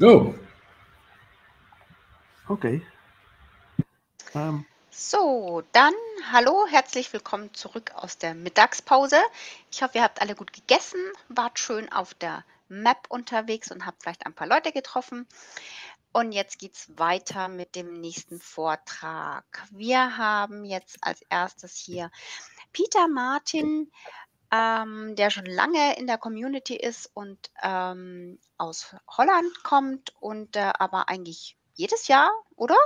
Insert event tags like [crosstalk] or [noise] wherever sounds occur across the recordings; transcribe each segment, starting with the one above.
Go. Okay. Ähm. So, dann hallo, herzlich willkommen zurück aus der Mittagspause. Ich hoffe, ihr habt alle gut gegessen, wart schön auf der Map unterwegs und habt vielleicht ein paar Leute getroffen. Und jetzt geht es weiter mit dem nächsten Vortrag. Wir haben jetzt als erstes hier Peter Martin, ähm, der schon lange in der Community ist und ähm, aus Holland kommt und äh, aber eigentlich jedes Jahr, oder?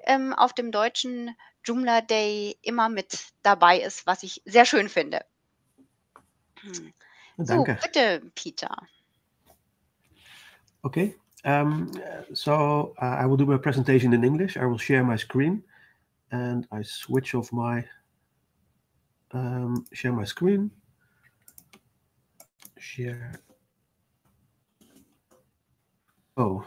Ähm, auf dem deutschen Joomla Day immer mit dabei ist, was ich sehr schön finde. Hm. So, bitte, Peter. Okay. Um, so uh, I will do my presentation in English. I will share my screen and I switch off my um, share my screen. Share. Oh.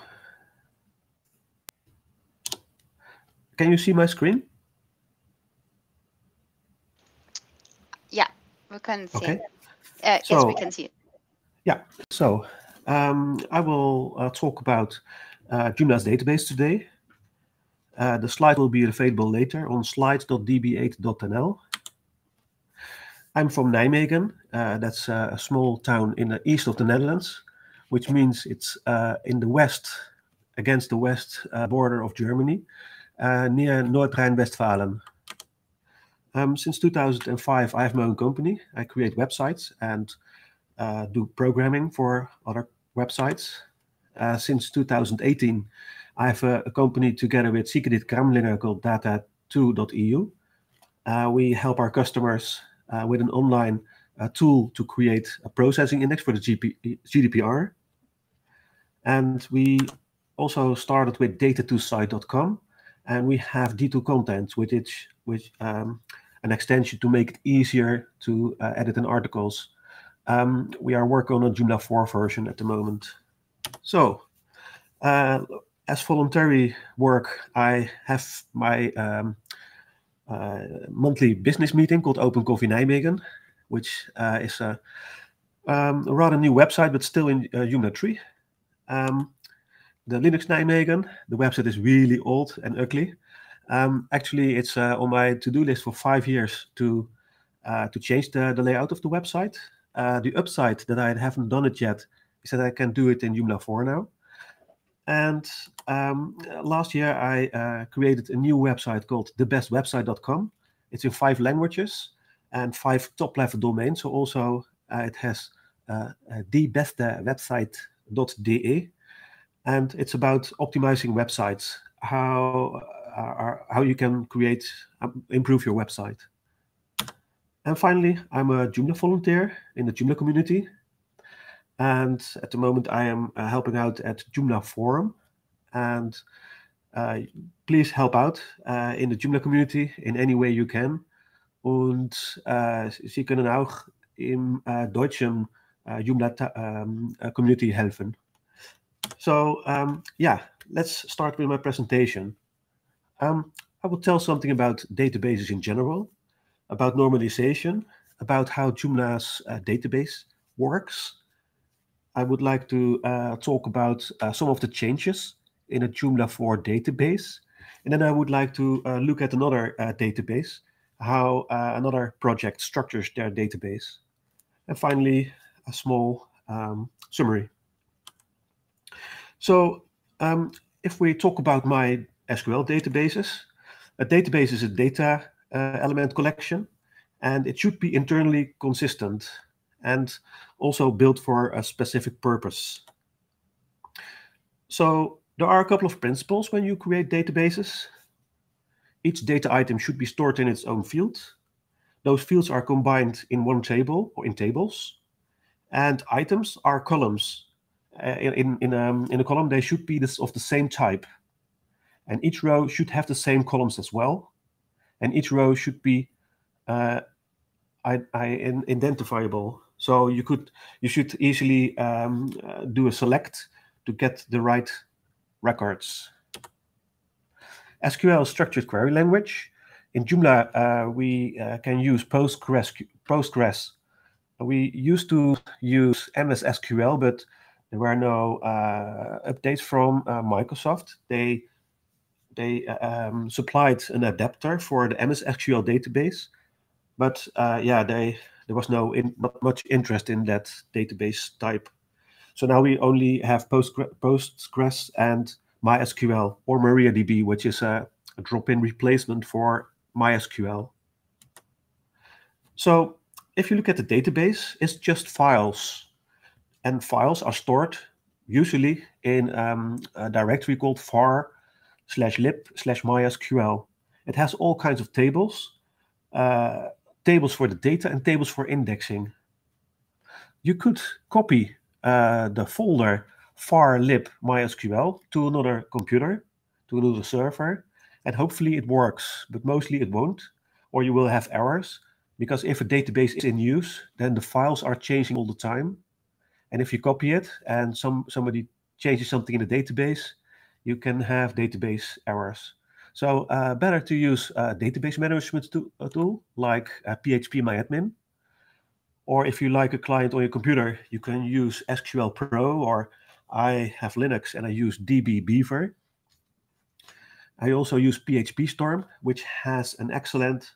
Can you see my screen? Yeah, we can see okay. it. Uh, so, yes, we can see it. Yeah, so um, I will uh, talk about uh, Joomla's database today. Uh, the slide will be available later on slides.db8.nl. I'm from Nijmegen. Uh, that's a small town in the east of the Netherlands, which means it's uh, in the west, against the west uh, border of Germany, uh, near North Rhine-Westphalen. Um, since 2005, I have my own company. I create websites and uh, do programming for other websites. Uh, since 2018, I have a, a company together with Sigrid Kramlinger called data2.eu. we help our customers uh, with an online uh, tool to create a processing index for the GP GDPR. And we also started with data2site.com, and we have D2 content, with which, which um, an extension to make it easier to uh, edit in articles. Um, we are working on a Joomla 4 version at the moment. So, uh, as voluntary work, I have my um, uh, monthly business meeting called Open Coffee Nijmegen, which uh, is a, um, a, rather new website, but still in uh, Joomla 3. Um, the Linux Nijmegen, the website is really old and ugly. Um, actually, it's uh, on my to-do list for five years to uh, to change the, the layout of the website. Uh, the upside that I haven't done it yet is that I can do it in Joomla 4 now. And um, last year, I uh, created a new website called thebestwebsite.com. It's in five languages and five top-level domains. So also uh, it has uh, thebestewebsite.de, and it's about optimizing websites, how uh, how you can create um, improve your website. And finally, I'm a Joomla volunteer in the Joomla community. And at the moment, I am uh, helping out at Joomla Forum. And uh, please help out uh, in the Joomla community in any way you can. Und uh, Sie können auch im uh, deutschen uh, Joomla um, community helfen. So um, yeah, let's start with my presentation. Um, I will tell something about databases in general, about normalization, about how Joomla's database works, I would like to uh, talk about uh, some of the changes in a Joomla 4 database. And then I would like to uh, look at another uh, database, how uh, another project structures their database. And finally, a small um, summary. So um, if we talk about my SQL databases, a database is a data uh, element collection, and it should be internally consistent and also built for a specific purpose. So there are a couple of principles when you create databases. Each data item should be stored in its own field. Those fields are combined in one table or in tables. And items are columns. Uh, in, in, um, in a column, they should be this, of the same type. And each row should have the same columns as well. And each row should be uh, I, I, identifiable so you could you should easily um, uh, do a select to get the right records. SQL structured query language. In Joomla, uh, we uh, can use Postgres. Postgres. We used to use MS SQL, but there were no uh, updates from uh, Microsoft. They they um, supplied an adapter for the MS SQL database, but uh, yeah, they there was no in, not much interest in that database type. So now we only have Postgres, Postgres and MySQL or MariaDB, which is a, a drop-in replacement for MySQL. So if you look at the database, it's just files. And files are stored usually in um, a directory called var slash lib slash MySQL. It has all kinds of tables, uh, tables for the data and tables for indexing. You could copy uh, the folder var lib MySQL to another computer, to another server, and hopefully it works, but mostly it won't, or you will have errors. Because if a database is in use, then the files are changing all the time. And if you copy it and some somebody changes something in the database, you can have database errors. So uh, better to use a database management to, a tool like uh, PHP MyAdmin. Or if you like a client on your computer, you can use Sequel Pro or I have Linux and I use DBeaver. I also use PHP Storm, which has an excellent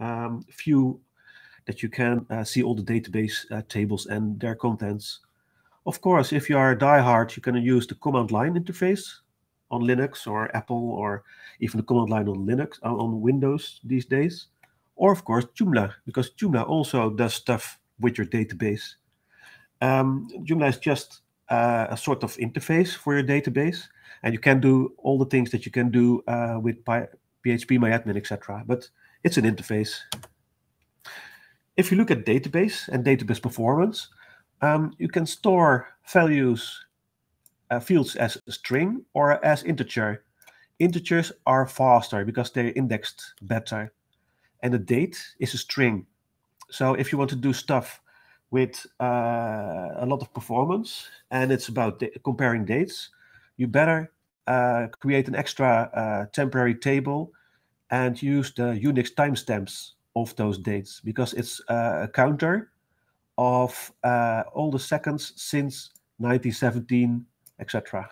um, view that you can uh, see all the database uh, tables and their contents. Of course, if you are a diehard, you can use the command line interface on Linux or Apple or even the command line on Linux uh, on Windows these days. Or of course Joomla, because Joomla also does stuff with your database. Um, Joomla is just uh, a sort of interface for your database, and you can do all the things that you can do uh, with PHP, MyAdmin, etc. But it's an interface. If you look at database and database performance, um, you can store values, uh, fields as a string or as integer. Integers are faster because they're indexed better. And the date is a string. So if you want to do stuff with uh, a lot of performance and it's about comparing dates, you better uh, create an extra uh, temporary table and use the Unix timestamps of those dates because it's a counter of uh, all the seconds since 1917, etc.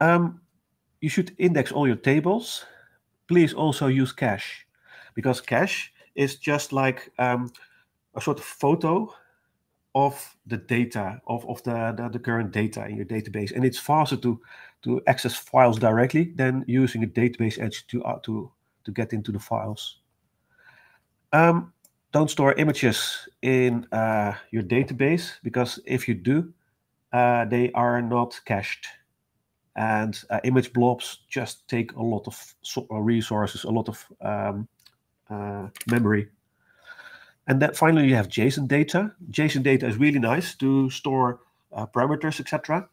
Um, you should index all your tables. Please also use cache because cache is just like um, a sort of photo of the data of, of the, the, the, current data in your database and it's faster to to access files directly than using a database edge to uh, to to get into the files um, don't store images in uh, your database because if you do they are not cached and uh, image blobs just take a lot of resources a lot of um, uh, memory and then finally, you have JSON data. JSON data is really nice to store uh, parameters, etc.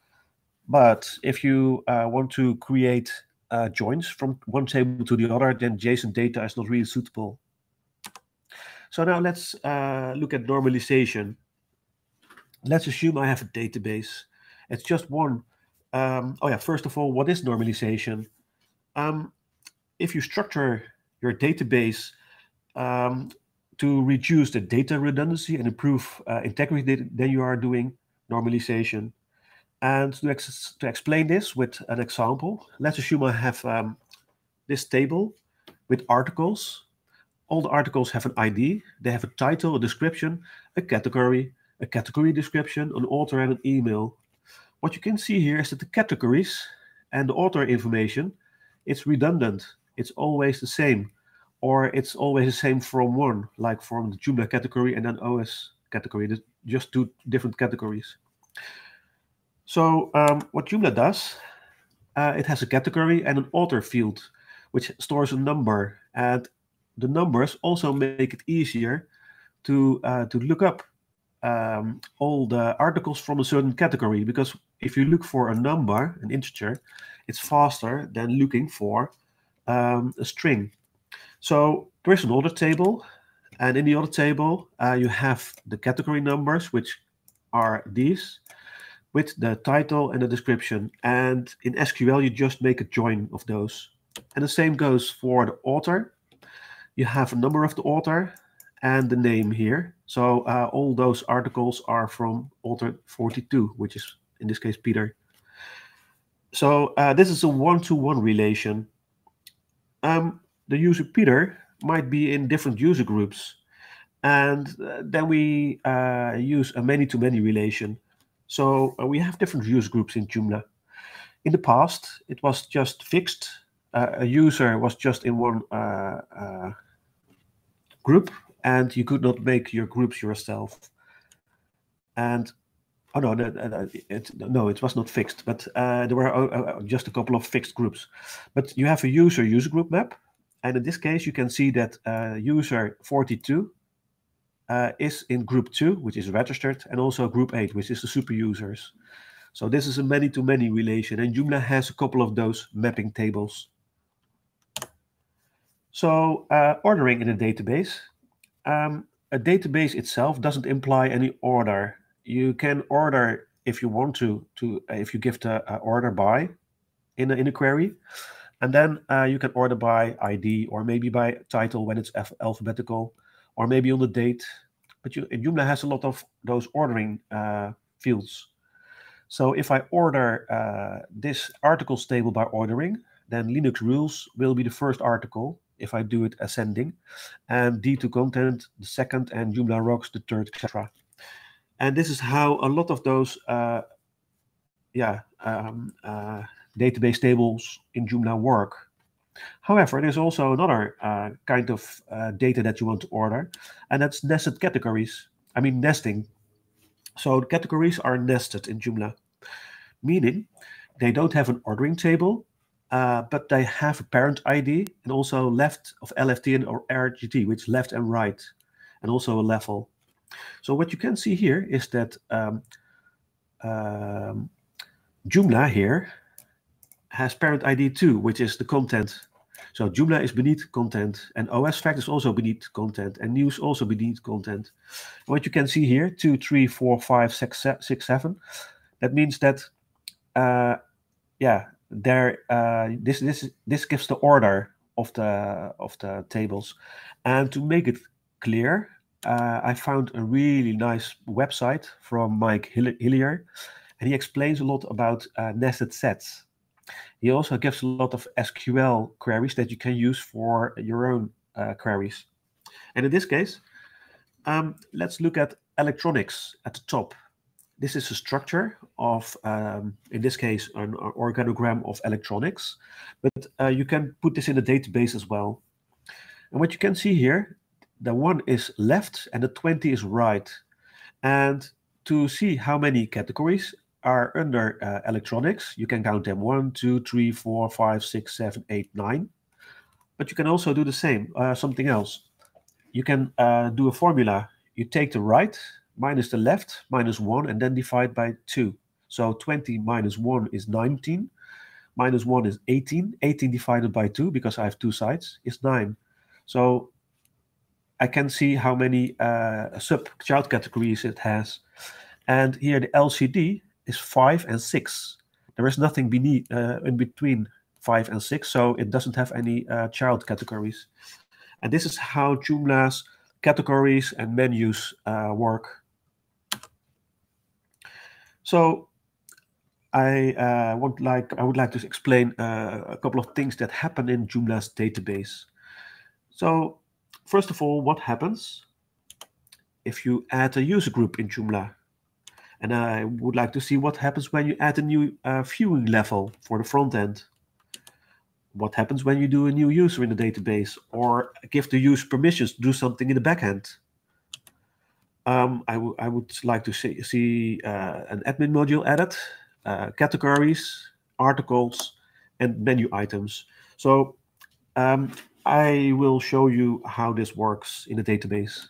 But if you uh, want to create uh, joins from one table to the other, then JSON data is not really suitable. So now let's uh, look at normalization. Let's assume I have a database. It's just one. Um, oh yeah, first of all, what is normalization? Um, if you structure your database um, to reduce the data redundancy and improve uh, integrity, then you are doing normalization. And to, ex to, explain this with an example, let's assume I have um, this table with articles. All the articles have an ID. They have a title, a description, a category, a category description, an author, and an email. What you can see here is that the categories and the author information, it's redundant. It's always the same or it's always the same from one, like from the Joomla category and then OS category, just two different categories. So um, what Joomla does, uh, it has a category and an author field, which stores a number. And the numbers also make it easier to, uh, to look up um, all the articles from a certain category. Because if you look for a number, an integer, it's faster than looking for um, a string. So there is an order table, and in the order table, uh, you have the category numbers, which are these, with the title and the description. And in SQL, you just make a join of those. And the same goes for the author. You have a number of the author, and the name here. So uh, all those articles are from author 42, which is in this case Peter. So uh, this is a one-to-one -one relation. Um, the user Peter might be in different user groups. And uh, then we uh, use a many-to-many -many relation. So uh, we have different user groups in Joomla. In the past, it was just fixed. A user was just in one group, and you could not make your groups yourself. And oh no, no, it, no, it was not fixed, but there were just a couple of fixed groups. But you have a user user group map, and in this case, you can see that uh, user 42 uh, is in group 2, which is registered, and also group 8, which is the super users. So this is a many-to-many -many relation, and Joomla has a couple of those mapping tables. So uh, ordering in a database. Um, a database itself doesn't imply any order. You can order if you want to, to uh, if you give the uh, order by in a, in a query. And then uh, you can order by ID or maybe by title when it's alphabetical or maybe on the date. But you, Joomla has a lot of those ordering uh, fields. So if I order uh, this articles table by ordering, then Linux rules will be the first article if I do it ascending, and D2 content the second, and Joomla rocks the third, etc. And this is how a lot of those, uh, yeah, um, uh, database tables in Joomla work. However, there's also another uh, kind of uh, data that you want to order, and that's nested categories. I mean, nesting. So categories are nested in Joomla, meaning they don't have an ordering table, uh, but they have a parent ID and also left of LFT and or RGT, which left and right, and also a level. So what you can see here is that um, um, Joomla here has parent ID 2, which is the content. So Joomla is beneath content, and OS fact is also beneath content, and news also beneath content. What you can see here, 2, 3, 4, 5, 6, 6 7, that means that, uh, yeah, there, uh, this, this, this gives the order of the, of the tables. And to make it clear, uh, I found a really nice website from Mike Hillyer, and he explains a lot about uh, nested sets. He also gives a lot of SQL queries that you can use for your own uh, queries. And in this case, um, let's look at electronics at the top. This is a structure of, um, in this case, an organogram of electronics, but uh, you can put this in a database as well. And what you can see here, the one is left and the 20 is right. And to see how many categories are under uh, electronics. You can count them one, two, three, four, five, six, seven, eight, nine. But you can also do the same, uh, something else. You can uh, do a formula. You take the right minus the left minus 1 and then divide by 2. So 20 minus 1 is 19. Minus 1 is 18. 18 divided by 2, because I have two sides, is 9. So I can see how many uh, sub-child categories it has. And here the LCD is five and six. There is nothing beneath uh, in between five and six, so it doesn't have any uh, child categories. And this is how Joomla's categories and menus uh, work. So I uh, want like I would like to explain uh, a couple of things that happen in Joomla's database. So first of all, what happens if you add a user group in Joomla? And I would like to see what happens when you add a new uh, viewing level for the front end. What happens when you do a new user in the database or give the user permissions to do something in the backend. Um, I, I would like to see, see uh, an admin module added, uh, categories, articles, and menu items. So um, I will show you how this works in the database.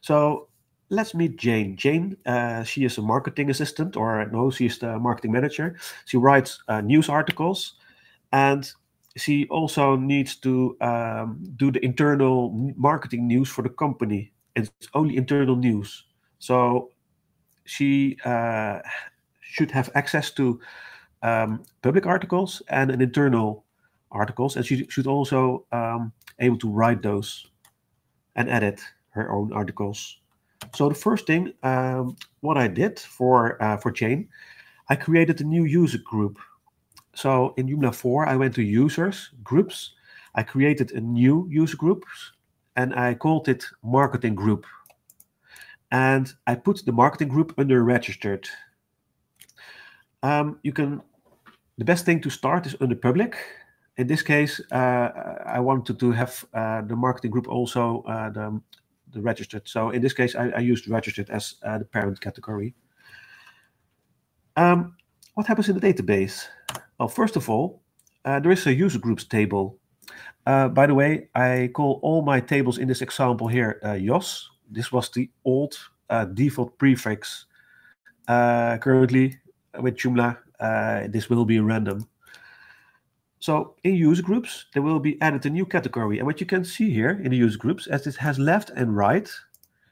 So let's meet Jane. Jane, uh, she is a marketing assistant, or no, she is the marketing manager. She writes uh, news articles, and she also needs to um, do the internal marketing news for the company. It's only internal news, so she uh, should have access to um, public articles and an internal articles, and she should also um, able to write those and edit. her own articles. So the first thing, um, what I did for uh, for Jane, I created a new user group. So in Joomla 4, I went to users, groups. I created a new user group and I called it marketing group. And I put the marketing group under registered. Um, you can, the best thing to start is under public. In this case, uh, I wanted to have uh, the marketing group also uh, the, the registered. So in this case, I, I used registered as uh, the parent category. Um, what happens in the database? Well, first of all, uh, there is a user groups table. Uh, by the way, I call all my tables in this example here uh, YOS. This was the old uh, default prefix. Uh, currently, with Joomla, uh, this will be random. So in user groups, there will be added a new category. And what you can see here in the user groups, as it has left and right,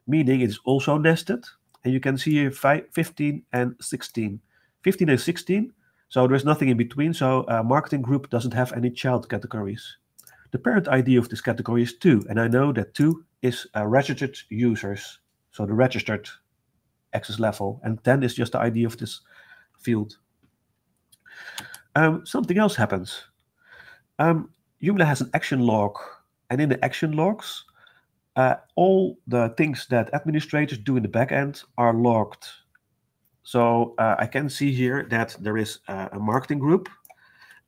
meaning it is also nested. And you can see here 15 and 16. 15 and 16, so there's nothing in between. So uh, marketing group doesn't have any child categories. The parent ID of this category is 2, and I know that 2 is uh, registered users, so the registered access level, and 10 is just the ID of this field. Um, something else happens. Um, Joomla has an action log, and in the action logs, uh, all the things that administrators do in the backend are logged. So uh, I can see here that there is uh, a marketing group,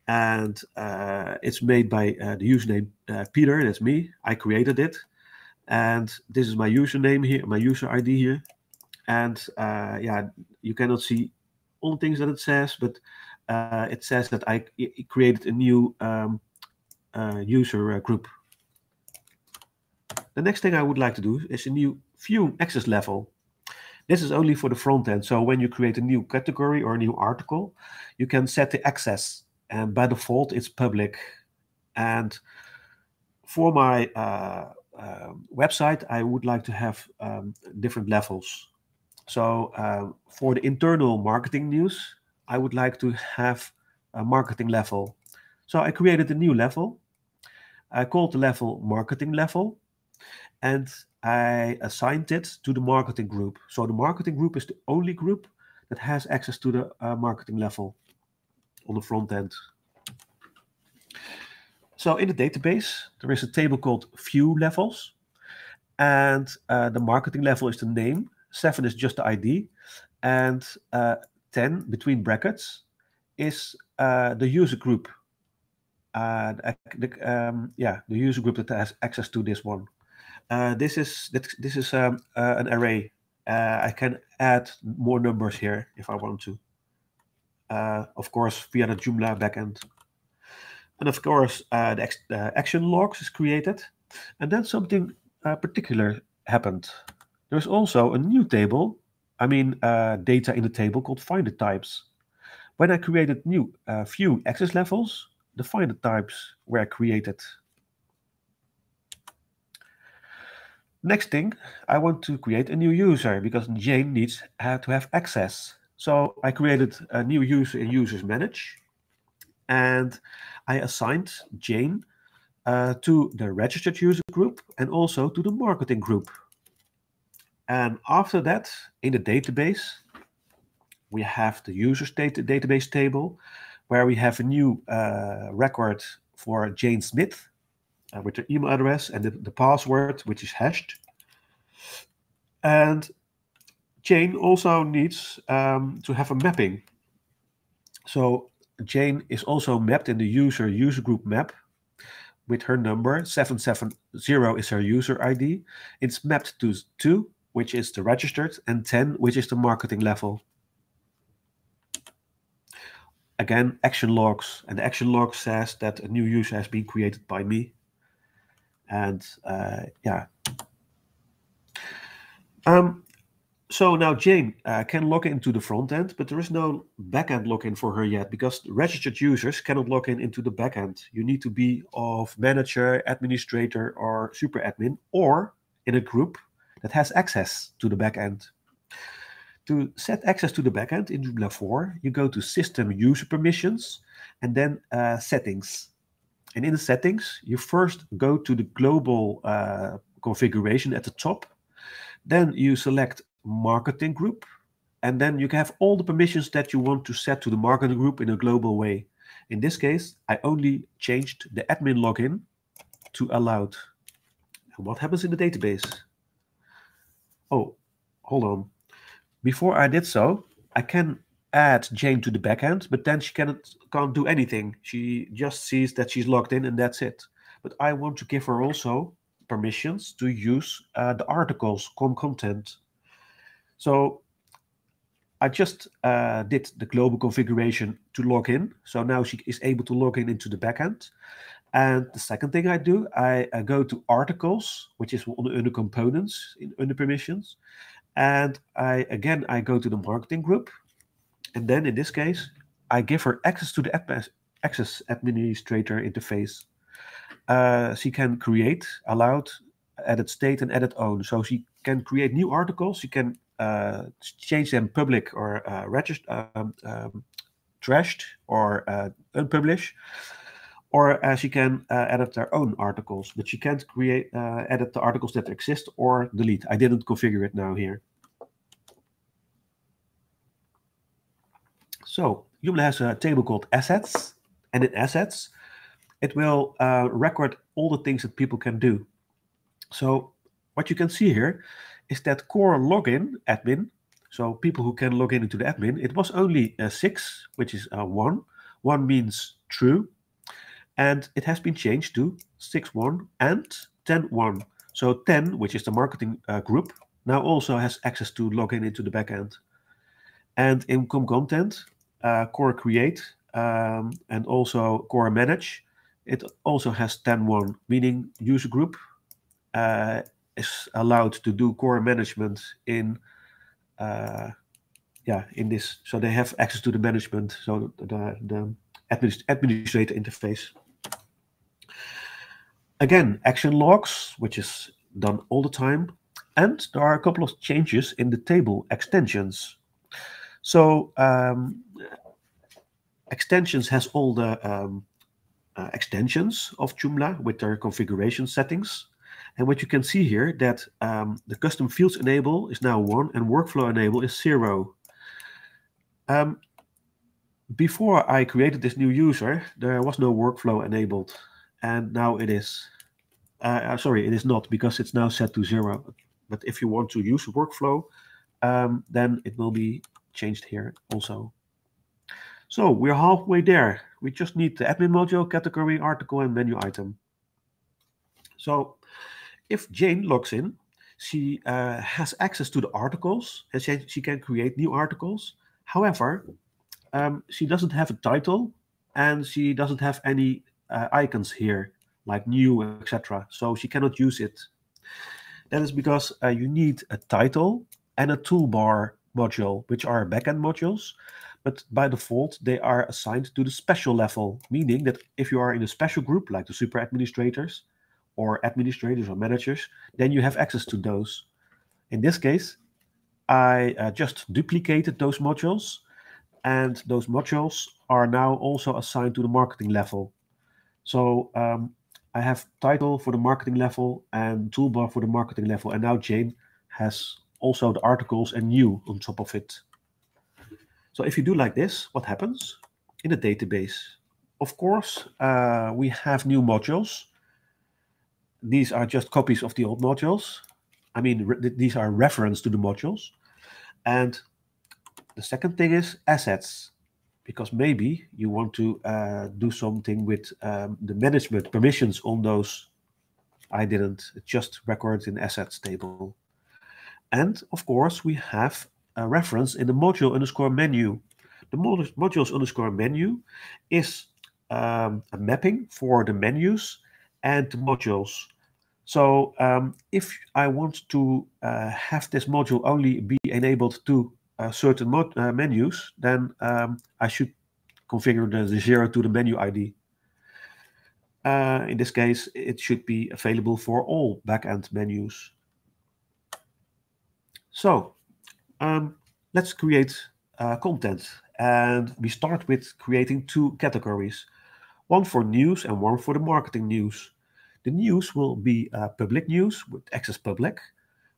and uh, it's made by uh, the username uh, Peter. That's me. I created it, and this is my username here, my user ID here, and uh, yeah, you cannot see all the things that it says, but it says that I created a new um, user group. The next thing I would like to do is a new view access level. This is only for the front end. So when you create a new category or a new article, you can set the access. And by default, it's public. And for my uh, uh, website, I would like to have um, different levels. So uh, for the internal marketing news, I would like to have a marketing level. So I created a new level. I called the level marketing level. And I assigned it to the marketing group. So the marketing group is the only group that has access to the uh, marketing level on the front end. So in the database, there is a table called view levels. And uh, the marketing level is the name. Seven is just the ID. And uh, 10, between brackets, is uh, the user group. Uh, the, um, yeah, the user group that has access to this one. Uh, this is this is um, uh, an array. I can add more numbers here if I want to. Uh, of course, via the Joomla backend. And of course, uh, the, action logs is created. And then something particular happened. There's also a new table, I mean data in the table called finder types. When I created new view access levels, the finder types were created. Next thing, I want to create a new user because Jane needs uh, to have access. So I created a new user in Users Manage, and I assigned Jane uh, to the registered user group and also to the marketing group. And after that, in the database, we have the users data database table where we have a new uh, record for Jane Smith uh, with their email address and the, the password, which is hashed. And Jane also needs um, to have a mapping. So Jane is also mapped in the user user group map with her number 770 is her user ID. It's mapped to 2, which is the registered, and 10, which is the marketing level. Again, action logs, and the action log says that a new user has been created by me. And uh, yeah. Um, so now Jane uh, can log into the front end, but there is no backend login for her yet because registered users cannot log in into the backend. You need to be of manager, administrator, or super admin, or in a group that has access to the backend. To set access to the backend in Joomla 4, you go to System User Permissions and then uh, Settings. And in the settings, you first go to the global uh, configuration at the top. Then you select marketing group, and then you can have all the permissions that you want to set to the marketing group in a global way. In this case, I only changed the admin login to allowed. And what happens in the database? Oh, hold on. Before I did so, I can add Jane to the backend, but then she cannot can't do anything. She just sees that she's logged in and that's it. But I want to give her also permissions to use uh, the articles, com content. So I just uh, did the global configuration to log in. So now she is able to log in into the backend. And the second thing I do, I, I go to articles, which is under components in under permissions. And I again, I go to the marketing group. And then in this case, I give her access to the access administrator interface. Uh, she can create, allowed, edit state, and edit own. So she can create new articles. She can uh, change them public or uh, um, um, trashed or uh, unpublish or uh, she can uh, edit their own articles, but she can't create uh, edit the articles that exist or delete. I didn't configure it now here. So Joomla has a table called assets, and in assets, it will uh, record all the things that people can do. So what you can see here is that core login admin, so people who can log in into the admin, it was only six, which is one. One means true, and it has been changed to six one and 10.1. So 10, which is the marketing uh, group, now also has access to log in into the backend. And in com content, uh, core create, um, and also core manage, it also has 10.1, meaning user group uh, is allowed to do core management in uh, yeah in this so they have access to the management so the, the administrator interface Again, action logs, which is done all the time. And there are a couple of changes in the table extensions. So um, extensions has all the um, uh, extensions of Joomla with their configuration settings. And what you can see here that um, the custom fields enable is now one and workflow enable is zero. Um, before I created this new user, there was no workflow enabled and now it is. Uh, uh, sorry, it is not because it's now set to zero. But if you want to use workflow, um, then it will be changed here also. So we're halfway there. We just need the admin module, category, article, and menu item. So if Jane logs in, she uh, has access to the articles she, she can create new articles. However, um, she doesn't have a title and she doesn't have any uh, icons here, like new, etc. So she cannot use it. That is because uh, you need a title and a toolbar module, which are backend modules. But by default, they are assigned to the special level, meaning that if you are in a special group, like the super administrators or administrators or managers, then you have access to those. In this case, I uh, just duplicated those modules, and those modules are now also assigned to the marketing level. So um, I have title for the marketing level and toolbar for the marketing level. And now Jane has also the articles and new on top of it. So if you do like this, what happens in the database? Of course, uh, we have new modules. These are just copies of the old modules. I mean, these are reference to the modules. And the second thing is assets because maybe you want to uh, do something with um, the management permissions on those. I didn't just record in assets table. And of course, we have a reference in the module underscore menu. The mod modules underscore menu is um, a mapping for the menus and the modules. So um, if I want to uh, have this module only be enabled to uh, certain uh, menus, then um, I should configure the, the, zero to the menu ID. Uh, in this case, it should be available for all backend menus. So um, let's create uh, content. And we start with creating two categories, one for news and one for the marketing news. The news will be uh, public news with access public.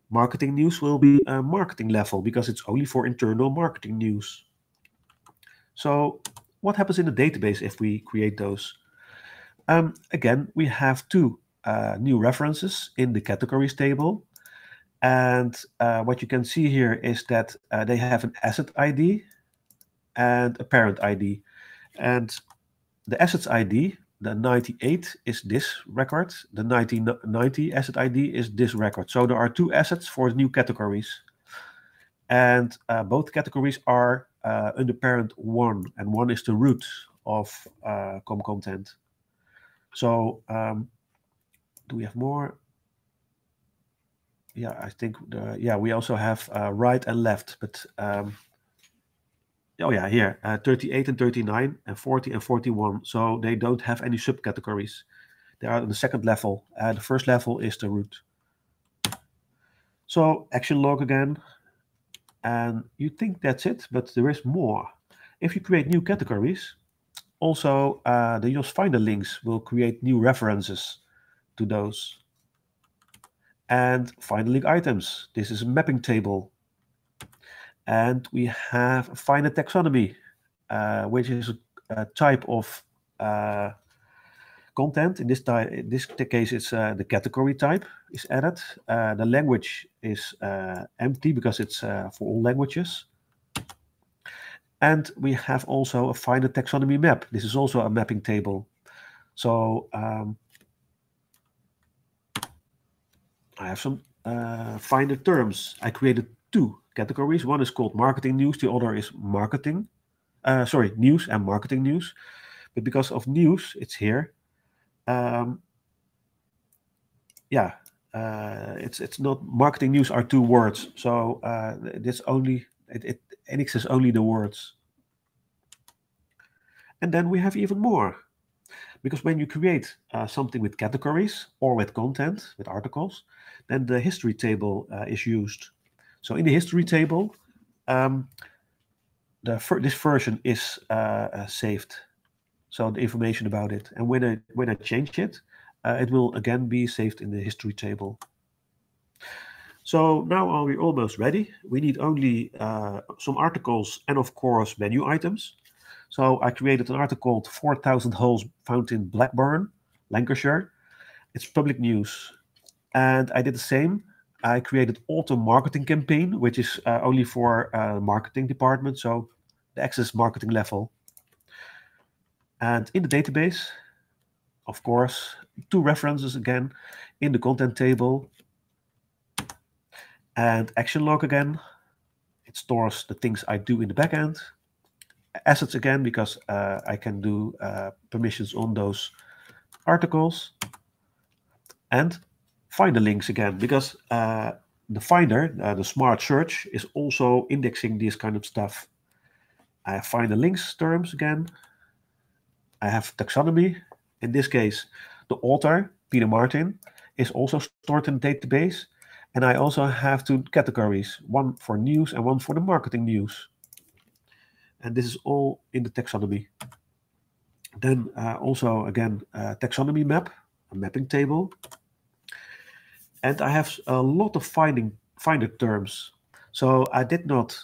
Marketing news will be a marketing level because it's only for internal marketing news. So what happens in the database if we create those? Um, again, we have two uh, new references in the categories table. And uh, what you can see here is that uh, they have an asset ID and a parent ID. And the assets ID, the 98 is this record. The 1990 asset ID is this record. So there are two assets for the new categories. And uh, both categories are uh, under parent one, and one is the root of uh, com content. So um, do we have more? Yeah, I think the, yeah we also have uh, right and left, but um, oh yeah, here uh, 38 and 39 and 40 and 41. So they don't have any subcategories. They are on the second level. Uh, the first level is the root. So action log again. And you think that's it, but there is more. If you create new categories, also uh, the Yoast Finder links will create new references to those. And finally, items. This is a mapping table. And we have a Finder taxonomy, uh, which is a, type of uh, content. In this, in this case, it's uh, the category type is added. Uh, the language is uh, empty because it's uh, for all languages. And we have also a Finder taxonomy map. This is also a mapping table. So um, I have some uh, Finder terms. I created two categories. One is called marketing news. The other is marketing. Uh, sorry, news and marketing news. But because of news, it's here. Um, yeah, uh, it's it's not marketing news are two words. So uh, it's only it, it annexes only the words. And then we have even more. Because when you create uh, something with categories or with content, with articles, then the history table uh, is used. So in the history table, um, the this version is uh, uh, saved. So the information about it. And when I, when I change it, uh, it will again be saved in the history table. So now are we almost ready? We need only uh, some articles and of course menu items. So I created an article called 4,000 holes found in Blackburn, Lancashire. It's public news. And I did the same. I created auto marketing campaign, which is uh, only for uh, marketing department. So the access marketing level. And in the database, of course, two references again in the content table. And action log again. It stores the things I do in the backend assets again because uh, I can do uh, permissions on those articles and finder links again because uh, the finder, uh, the smart search, is also indexing this kind of stuff. I find the links terms again. I have taxonomy. In this case, the author, Peter Martin, is also stored in the database. And I also have two categories, one for news and one for the marketing news. And this is all in the taxonomy. Then uh, also, again, a taxonomy map, a mapping table. And I have a lot of finding finder terms. So I did not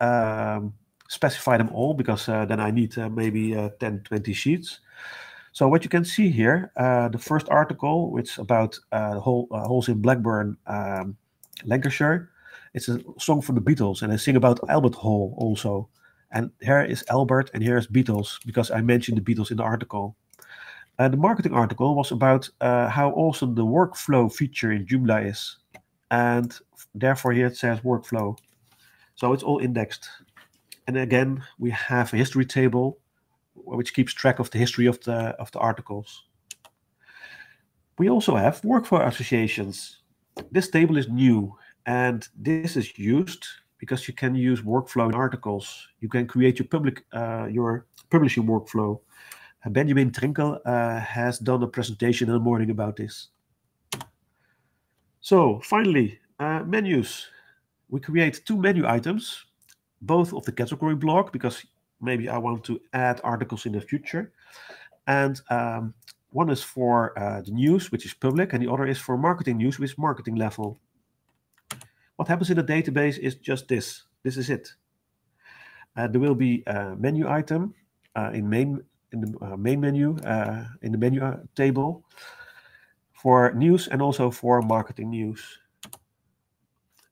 um, specify them all because uh, then I need uh, maybe uh, 10, 20 sheets. So what you can see here, uh, the first article, which is about uh, whole, uh, holes in Blackburn, um, Lancashire. It's a song from the Beatles, and I sing about Albert Hall also. And here is Albert and here is Beatles, because I mentioned the Beatles in the article. The marketing article was about uh, how awesome the workflow feature in Joomla is. And therefore here it says workflow. So it's all indexed. And again, we have a history table which keeps track of the history of the, of the articles. We also have workflow associations. This table is new and this is used because you can use workflow in articles. You can create your public uh, your publishing workflow. Benjamin Trenkle uh, has done a presentation in the morning about this. So finally, uh, menus. We create two menu items, both of the category blog because maybe I want to add articles in the future, and um, one is for uh, the news, which is public, and the other is for marketing news, which is marketing level. What happens in the database is just this. This is it. Uh, there will be a menu item uh, in main in the uh, main menu uh, in the menu uh, table for news and also for marketing news.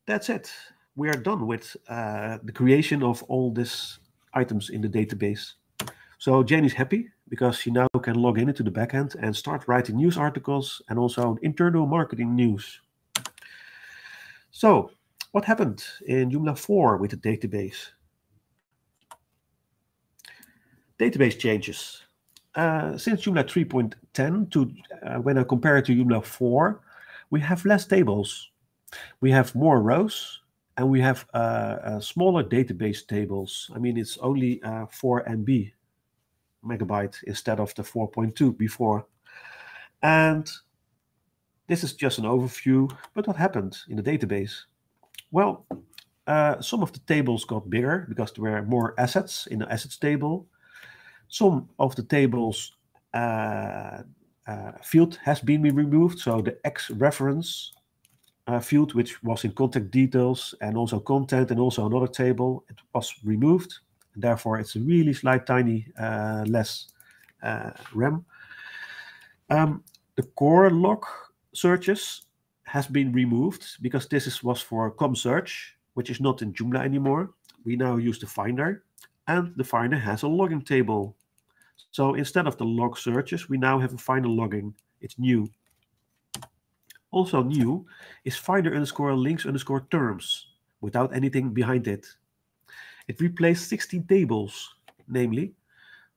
That's it. We are done with the creation of all these items in the database. So Jane is happy because she now can log in into the backend and start writing news articles and also internal marketing news. So what happened in Joomla 4 with the database? Database changes. Uh, since Joomla 3.10 to uh, when I compare it to Joomla 4, we have less tables. We have more rows and we have uh, uh smaller database tables. I mean, it's only uh, 4 MB megabyte instead of the 4.2 before. And this is just an overview, but what happened in the database? Well, uh, some of the tables got bigger because there were more assets in the assets table. Some of the tables uh, uh, field has been removed, so the X reference uh, field, which was in contact details and also content and also another table, it was removed. Therefore, it's a really slight, tiny, uh, less uh, RAM. Um, the core log searches has been removed because this is, was for com search, which is not in Joomla anymore. We now use the Finder, and the Finder has a logging table. So instead of the log searches, we now have a Finder logging. It's new. Also new is Finder underscore links underscore terms without anything behind it. It replaced 16 tables, namely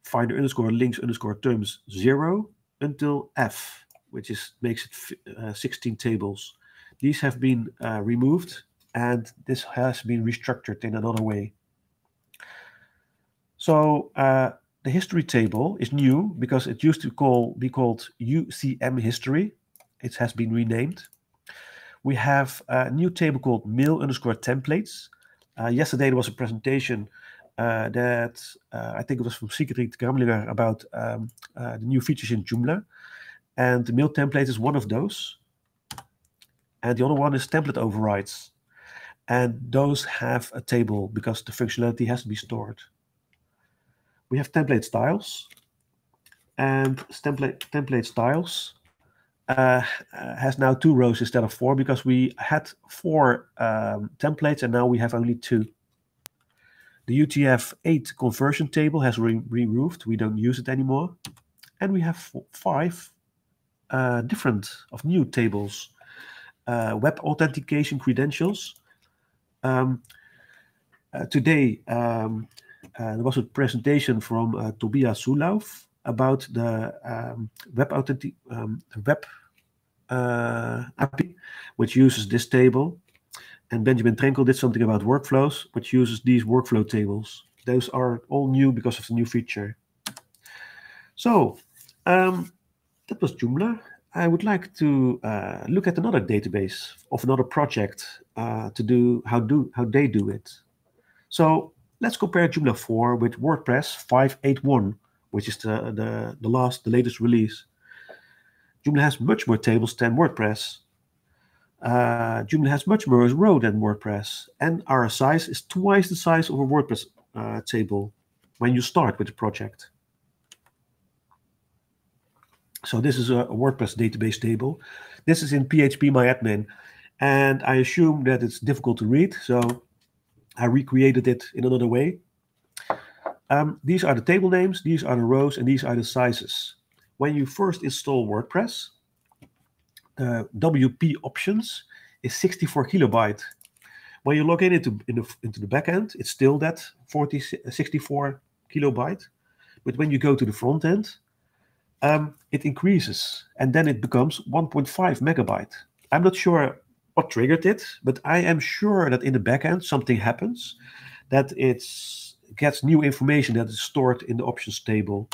finder underscore links underscore terms 0 until f, which is makes it uh, 16 tables. These have been uh, removed and this has been restructured in another way. So uh, the history table is new because it used to call be called UCM history. It has been renamed. We have a new table called mail underscore templates, uh, yesterday there was a presentation uh, that uh, I think it was from Sigrid Gramlinger about um, the new features in Joomla. And the mail template is one of those. And the other one is template overrides. And those have a table because the functionality has to be stored. We have template styles. And template, template styles uh, has now two rows instead of four because we had four um, templates and now we have only two. The UTF-8 conversion table has re removed. We don't use it anymore. And we have five uh, different of new tables. Uh, web authentication credentials. Um, uh, today, um, uh, there was a presentation from uh, Tobias Zulauf about the um, web authentic um, web uh, API, which uses this table. And Benjamin Trenkle did something about workflows, which uses these workflow tables. Those are all new because of the new feature. So um, that was Joomla. I would like to uh, look at another database of another project uh, to do how do how they do it. So let's compare Joomla 4 with WordPress 5.8.1, which is the, the, the last, the latest release. Joomla has much more tables than WordPress. Uh, Joomla has much more row than WordPress, and our size is twice the size of a WordPress uh, table when you start with the project. So this is a, WordPress database table. This is in PHP PHPMyAdmin, and I assume that it's difficult to read, so I recreated it in another way. Um, these are the table names, these are the rows, and these are the sizes when you first install WordPress, the WP options is 64 kilobyte. When you log in into, in the, into the backend, it's still that 40, 64 kilobyte. But when you go to the front end, um, it increases and then it becomes 1.5 megabyte. I'm not sure what triggered it, but I am sure that in the backend something happens that it gets new information that is stored in the options table.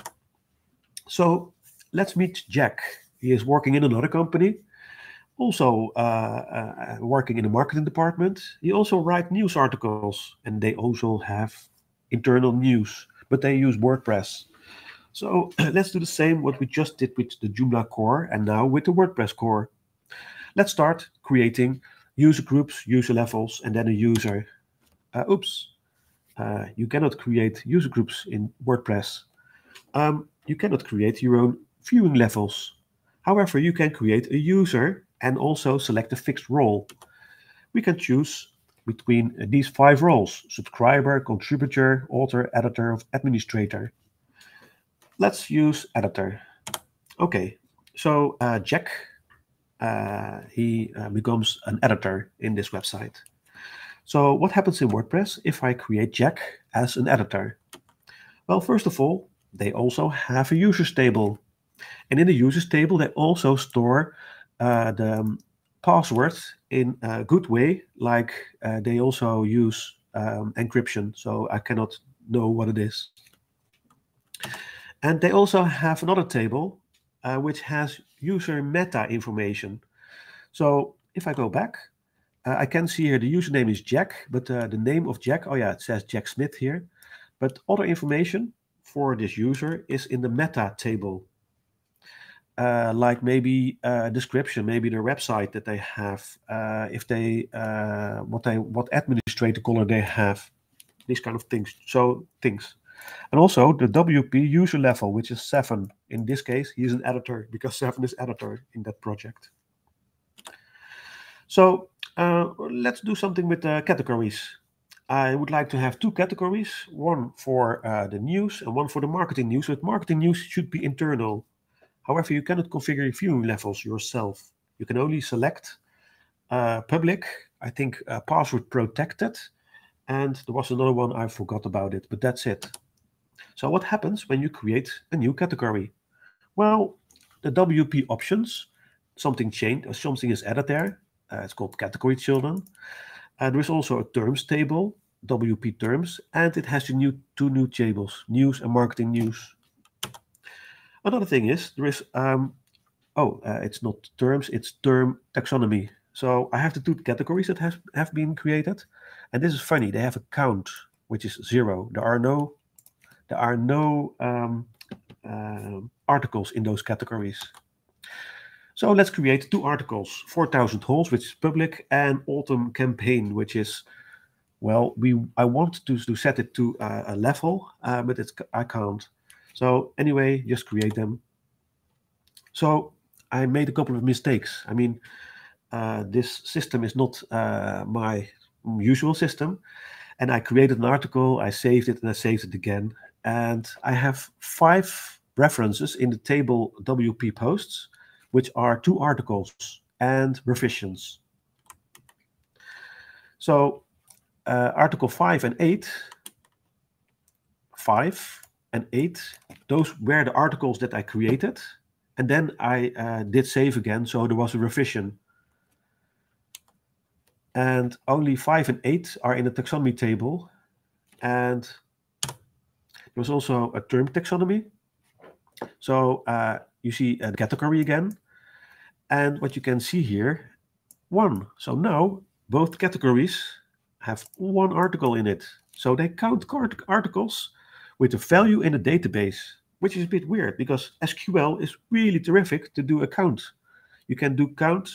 So let's meet Jack. He is working in another company, also uh, uh, working in the marketing department. He also write news articles, and they also have internal news, but they use WordPress. So [clears throat] let's do the same what we just did with the Joomla core and now with the WordPress core. Let's start creating user groups, user levels, and then a user. Uh, oops, uh, you cannot create user groups in WordPress. Um, you cannot create your own viewing levels. However, you can create a user and also select a fixed role. We can choose between these five roles, subscriber, contributor, author, editor, administrator. Let's use editor. Okay, so uh, Jack, uh, he uh, becomes an editor in this website. So what happens in WordPress if I create Jack as an editor? Well, first of all, they also have a users table. And in the users table, they also store uh, the um, password in a good way, like uh, they also use um, encryption, so I cannot know what it is. And they also have another table uh, which has user meta information. So if I go back, uh, I can see here the username is Jack, but uh, the name of Jack, oh yeah, it says Jack Smith here. But other information for this user is in the meta table. Uh, like maybe a description, maybe their website that they have, uh, if they uh, what they what administrator color they have, these kind of things. So things. And also the WP user level, which is seven. In this case, he's an editor because seven is editor in that project. So uh, let's do something with the categories. I would like to have two categories, one for uh, the news and one for the marketing news. But marketing news should be internal. However, you cannot configure viewing levels yourself. You can only select uh, public, I think uh, password protected, and there was another one I forgot about it, but that's it. So what happens when you create a new category? Well, the WP options, something changed, or something is added there. Uh, it's called category children. And there is also a terms table, WP terms, and it has the new two new tables, news and marketing news. Another thing is there is, um, oh, uh, it's not terms, it's term taxonomy. So I have the two categories that has, have been created. And this is funny, they have a count, which is zero. There are no there are no um, uh, articles in those categories. So let's create two articles, 4,000 holes, which is public, and autumn campaign, which is, well, we I want to, to set it to a level, uh, but it's I can't. So anyway, just create them. So I made a couple of mistakes. I mean, uh, this system is not uh, my usual system. And I created an article, I saved it, and I saved it again. And I have five references in the table WP posts, which are two articles and revisions. So uh, article 5 and 8, 5 and 8, those were the articles that I created. And then I uh, did save again, so there was a revision. And only 5 and 8 are in the taxonomy table. And there's also a term taxonomy. So uh, you see a category again. And what you can see here, one. So now both categories have one article in it. So they count articles with a value in the database, which is a bit weird because SQL is really terrific to do a count. You can do count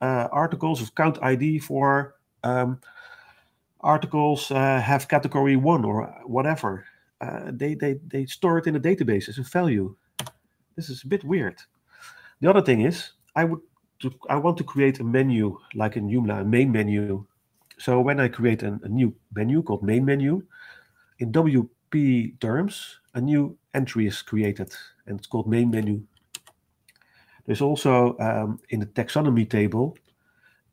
uh, articles of count ID for um, articles uh, have category one or whatever uh, they, they, they store it in a database as a value. This is a bit weird. The other thing is, I would to, I want to create a menu like in Joomla, a main menu. So when I create an, a new menu called main menu, in WP terms, a new entry is created and it's called main menu. There's also um, in the taxonomy table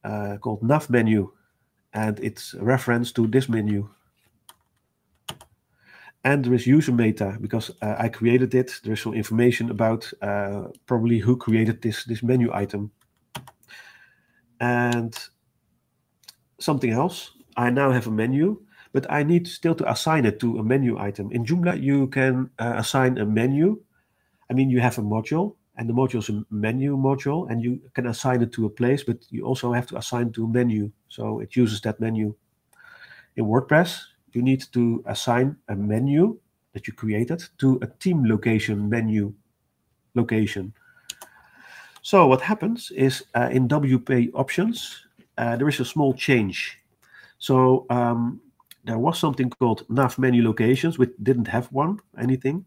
uh, called nav menu, and it's a reference to this menu and there is user meta because uh, I created it. There is some information about uh, probably who created this this menu item. And something else, I now have a menu, but I need still to assign it to a menu item. In Joomla, you can uh, assign a menu. I mean, you have a module, and the module is a menu module, and you can assign it to a place, but you also have to assign to a menu. So it uses that menu. In WordPress, you need to assign a menu that you created to a team location menu location. So what happens is uh, in WP options, uh, there is a small change. So um, there was something called nav menu locations, which didn't have one, anything.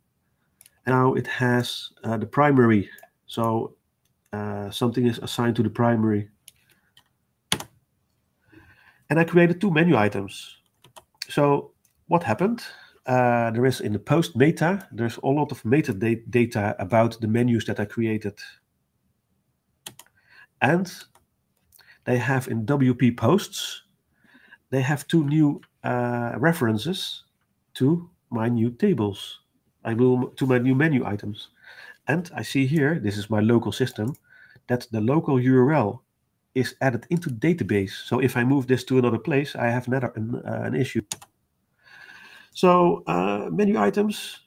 Now it has uh, the primary. So uh, something is assigned to the primary. And I created two menu items. So what happened? Uh, there is in the post meta, there's a lot of metadata data about the menus that I created. And they have in WP posts, they have two new uh, references to my new tables. I will to my new menu items. And I see here, this is my local system, that the local URL is added into database. So if I move this to another place, I have another an, uh, an issue. So uh, menu items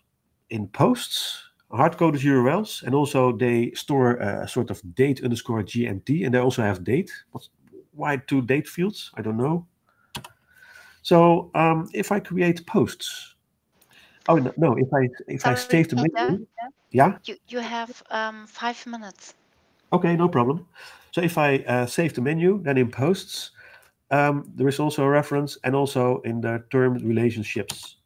in posts, hard-coded URLs, and also they store a sort of date underscore GMT, and they also have date. What's, why two date fields? I don't know. So um, if I create posts, oh no, no if I if Sorry, I save the menu, yeah, you you have um, five minutes. Okay, no problem. So if I uh, save the menu, then in posts, um, there is also a reference, and also in the term relationships.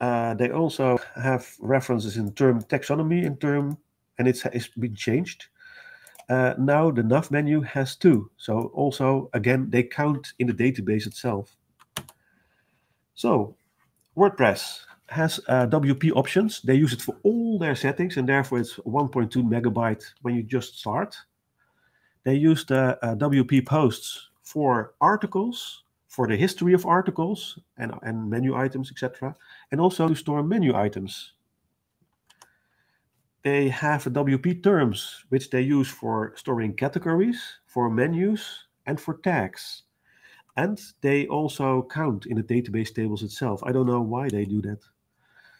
Uh, they also have references in term taxonomy in term, and it's, it's been changed. Uh, now the nav menu has two. So also, again, they count in the database itself. So WordPress has uh, WP options. They use it for all their settings, and therefore it's 1.2 megabyte when you just start. They use the uh, WP posts for articles for the history of articles and, and menu items, etc. And also to store menu items. They have WP terms, which they use for storing categories, for menus, and for tags. And they also count in the database tables itself. I don't know why they do that.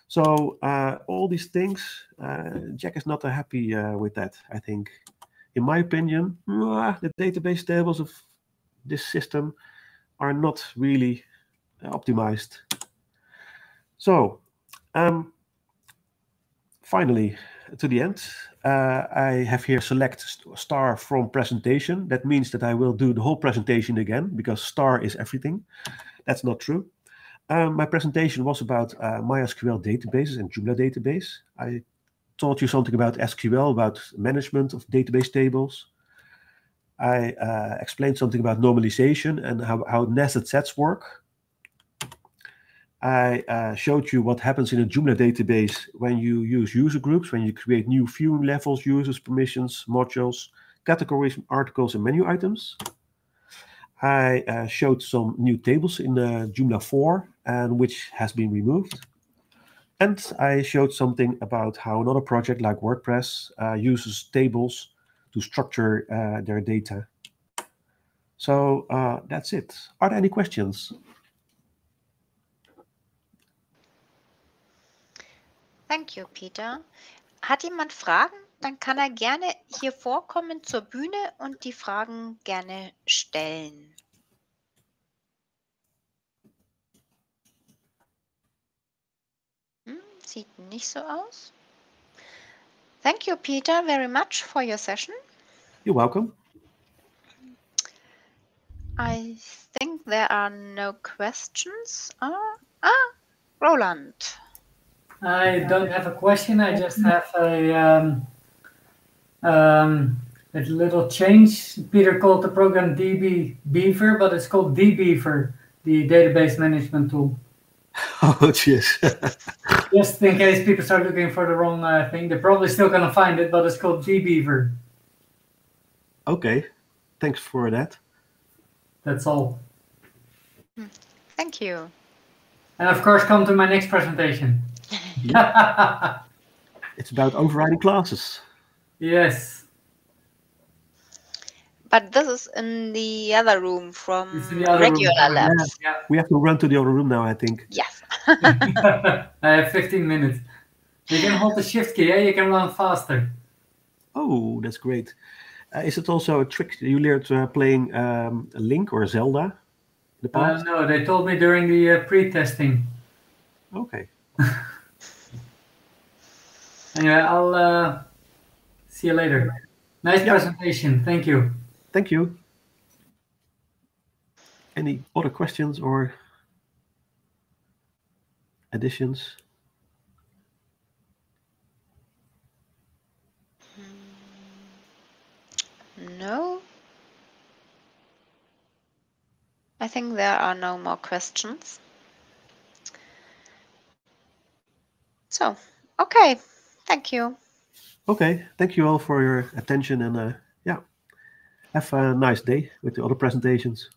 So uh, all these things, uh, Jack is not happy uh, with that, I think. In my opinion, the database tables of this system are not really optimized. So, um, finally, to the end, uh, I have here select star from presentation. That means that I will do the whole presentation again because star is everything. That's not true. Um, my presentation was about uh, MySQL databases and Joomla database. I taught you something about SQL, about management of database tables. I uh, explained something about normalization and how, how nested sets work. I uh, showed you what happens in a Joomla database when you use user groups, when you create new viewing levels, users, permissions, modules, categories, articles, and menu items. I uh, showed some new tables in uh, Joomla 4, and which has been removed. And I showed something about how another project like WordPress uh, uses tables to structure uh, their data. So uh, that's it. Are there any questions? Thank you, Peter. Hat jemand Fragen? Dann kann er gerne hier vorkommen zur Bühne und die Fragen gerne stellen. Sieht nicht so aus. Thank you, Peter, very much for your session. You're welcome. I think there are no questions. Uh, ah, Roland. I don't have a question. I just have a, um, um, a little change. Peter called the program DB Beaver, but it's called dbeaver, the database management tool. [laughs] Oh, jeez. [laughs] Just in case people start looking for the wrong uh, thing, they're probably still going to find it, but it's called DBeaver. Okay. Thanks for that. That's all. Hmm. Thank you. And of course, come to my next presentation. [laughs] it's about overriding classes. Yes. But this is in the other room from other regular room. labs. Yeah. We have to run to the other room now, I think. Yes. [laughs] I have 15 minutes. You can hold the shift key, yeah? you can run faster. Oh, that's great. Uh, is it also a trick you learned uh, playing um, Link or Zelda? The uh, no, they told me during the uh, pre-testing. Okay. [laughs] anyway, I'll uh, see you later. Nice Yeah. presentation. Thank you. Thank you. Any other questions or additions? No. I think there are no more questions. So, okay. Thank you. Okay, thank you all for your attention and uh, have a nice day with the other presentations.